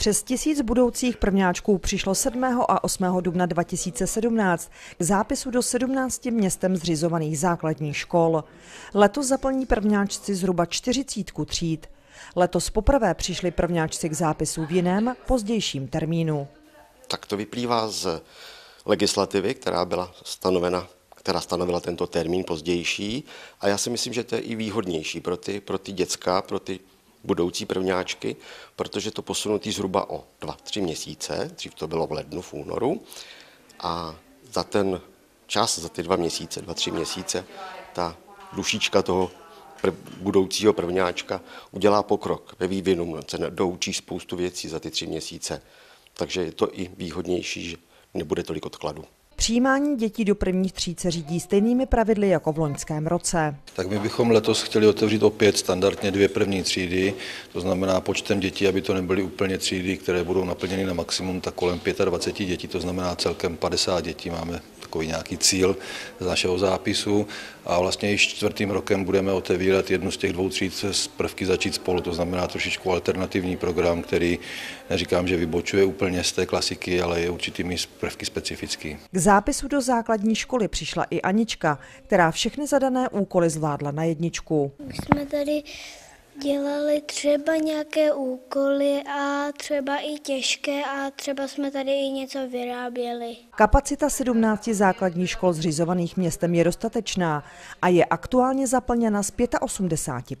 Přes tisíc budoucích prvňáčků přišlo 7. a 8. dubna 2017 k zápisu do 17 městem zřizovaných základních škol. Letos zaplní prvňáčci zhruba 40 tříd. Letos poprvé přišli prvňáčci k zápisu v jiném, pozdějším termínu. Tak to vyplývá z legislativy, která byla stanovena která stanovila tento termín pozdější a já si myslím, že to je i výhodnější pro ty, pro ty děcka, pro ty budoucí prvňáčky, protože to posunutý zhruba o dva, tři měsíce, dřív to bylo v lednu, v únoru, a za ten čas, za ty dva měsíce, dva, tři měsíce, ta dušička toho prv, budoucího prvňáčka udělá pokrok ve vývinu, se doučí spoustu věcí za ty tři měsíce. Takže je to i výhodnější, že nebude tolik odkladu. Přijímání dětí do prvních tříd se řídí stejnými pravidly jako v loňském roce. Tak my bychom letos chtěli otevřít opět standardně dvě první třídy, to znamená počtem dětí, aby to nebyly úplně třídy, které budou naplněny na maximum, tak kolem 25 dětí, to znamená celkem 50 dětí máme takový nějaký cíl z našeho zápisu a vlastně již čtvrtým rokem budeme otevírat jednu z těch dvou tříd z prvky začít spolu, to znamená trošičku alternativní program, který neříkám, že vybočuje úplně z té klasiky, ale je určitými prvky specifický. K zápisu do základní školy přišla i Anička, která všechny zadané úkoly zvládla na jedničku. My jsme tady dělali třeba nějaké úkoly a třeba i těžké a třeba jsme tady i něco vyráběli. Kapacita 17 základních škol zřizovaných městem je dostatečná a je aktuálně zaplněna z 85